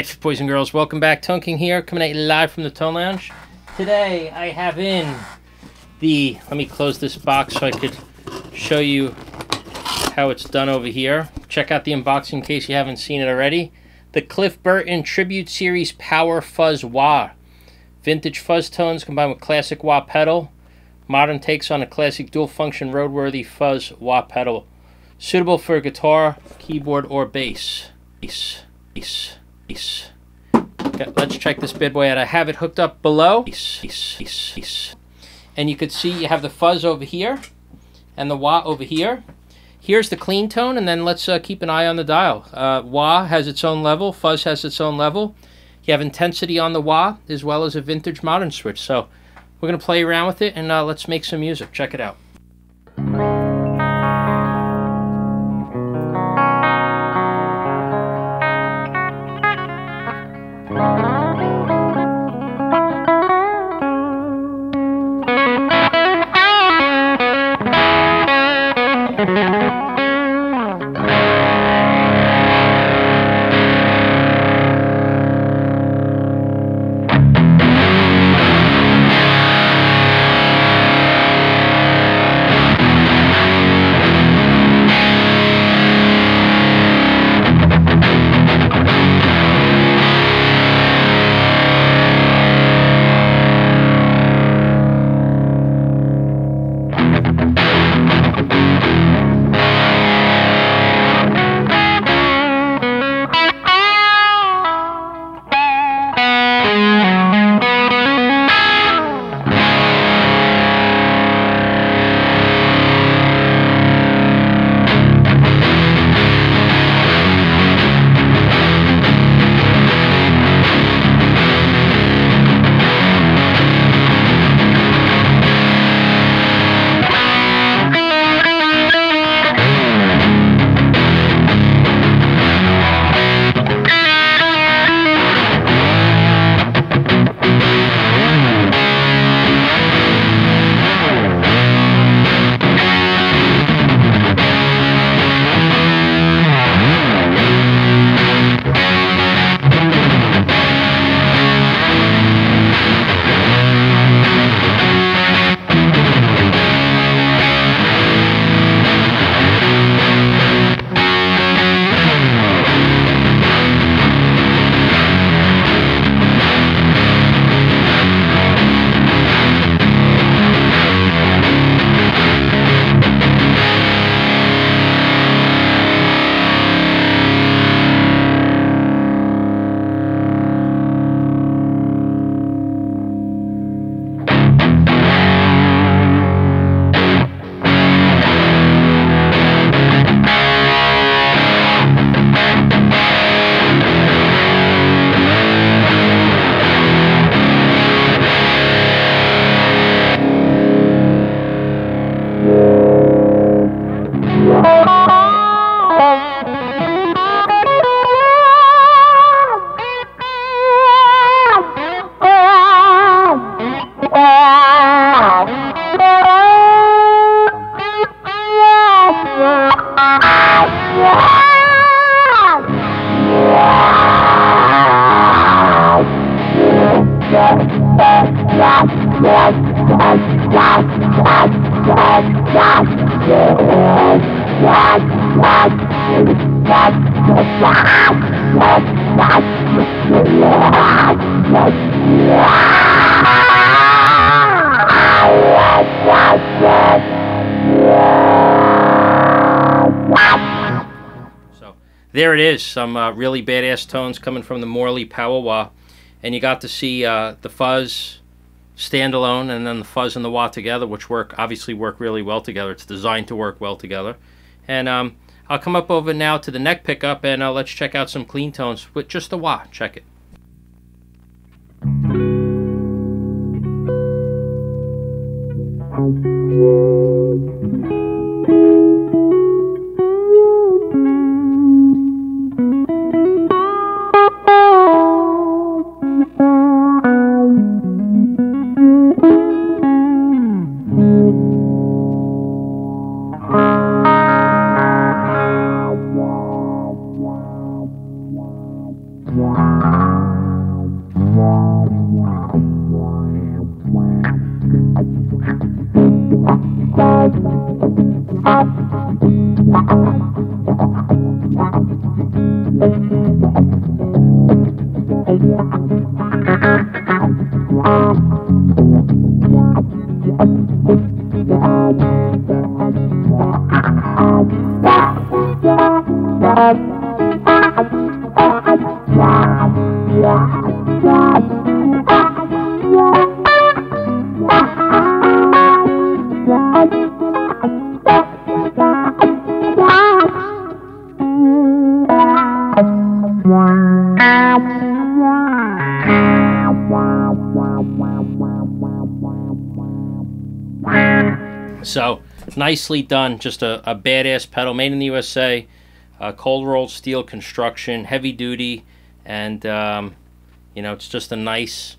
right, boys and girls, welcome back. Tone King here, coming at you live from the Tone Lounge. Today I have in the, let me close this box so I could show you how it's done over here. Check out the unboxing in case you haven't seen it already. The Cliff Burton Tribute Series Power Fuzz Wah. Vintage fuzz tones combined with classic wah pedal. Modern takes on a classic dual function roadworthy fuzz wah pedal. Suitable for guitar, keyboard, or. Bass, bass, bass. Okay, let's check this bad boy out. I have it hooked up below. And you can see you have the fuzz over here and the wah over here. Here's the clean tone, and then let's uh, keep an eye on the dial. Uh, wah has its own level, fuzz has its own level. You have intensity on the wah as well as a vintage modern switch. So we're going to play around with it and uh, let's make some music. Check it out. There it is, some uh, really badass tones coming from the Morley Power Wah. And you got to see uh, the fuzz standalone and then the fuzz and the wah together, which work obviously work really well together. It's designed to work well together. And um, I'll come up over now to the neck pickup and uh, let's check out some clean tones with just the wah. Check it. Wow. So nicely done. Just a, a badass pedal made in the USA. Uh, cold rolled steel construction, heavy duty, and um, you know it's just a nice,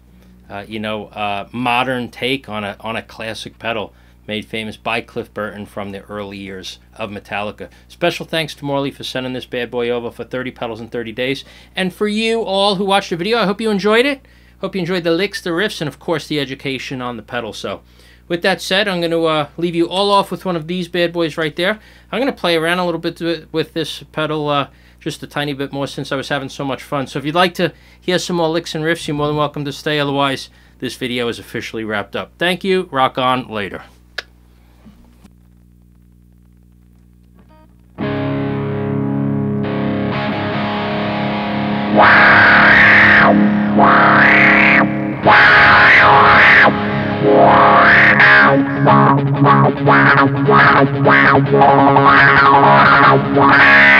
uh, you know, uh, modern take on a on a classic pedal made famous by Cliff Burton from the early years of Metallica. Special thanks to Morley for sending this bad boy over for 30 pedals in 30 days, and for you all who watched the video, I hope you enjoyed it. Hope you enjoyed the licks, the riffs, and of course the education on the pedal. So. With that said, I'm going to uh, leave you all off with one of these bad boys right there. I'm going to play around a little bit with this pedal uh, just a tiny bit more since I was having so much fun. So if you'd like to hear some more licks and riffs, you're more than welcome to stay. Otherwise, this video is officially wrapped up. Thank you. Rock on. Later. Wow, wow, wow, wow.